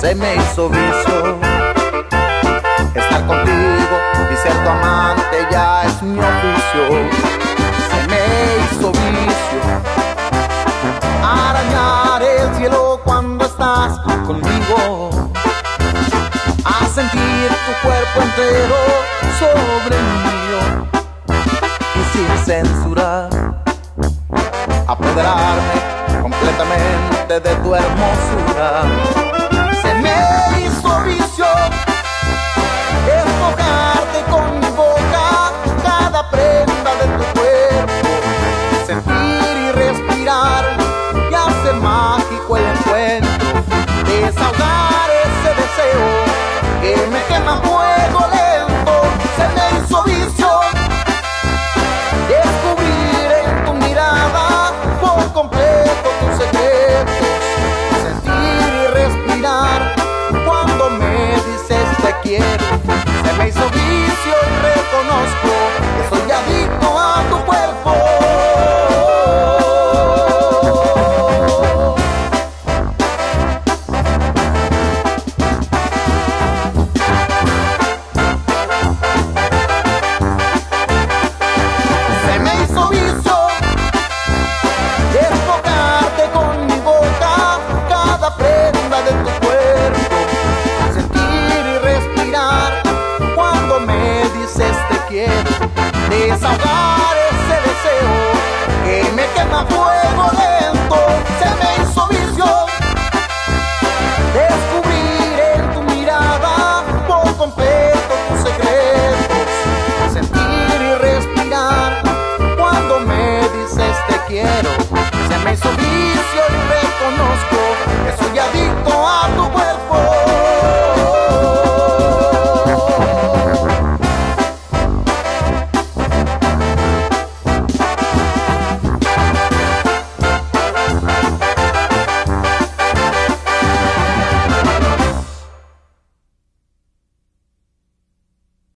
Se me hizo vicio. Estar contigo y ser tu amante ya es mi oficio. Se me hizo vicio. Arañar el cielo cuando estás conmigo a sentir tu cuerpo entero sobre el mío y sin censurar, apoderarme completamente de tu hermosura. Quiero. Se me hizo vicio y reconozco desahogar ese deseo que me quema fuego lento. Se me hizo vicio descubrir en tu mirada por completo tus secretos, sentir y respirar cuando me dices te quiero. Se me hizo vicio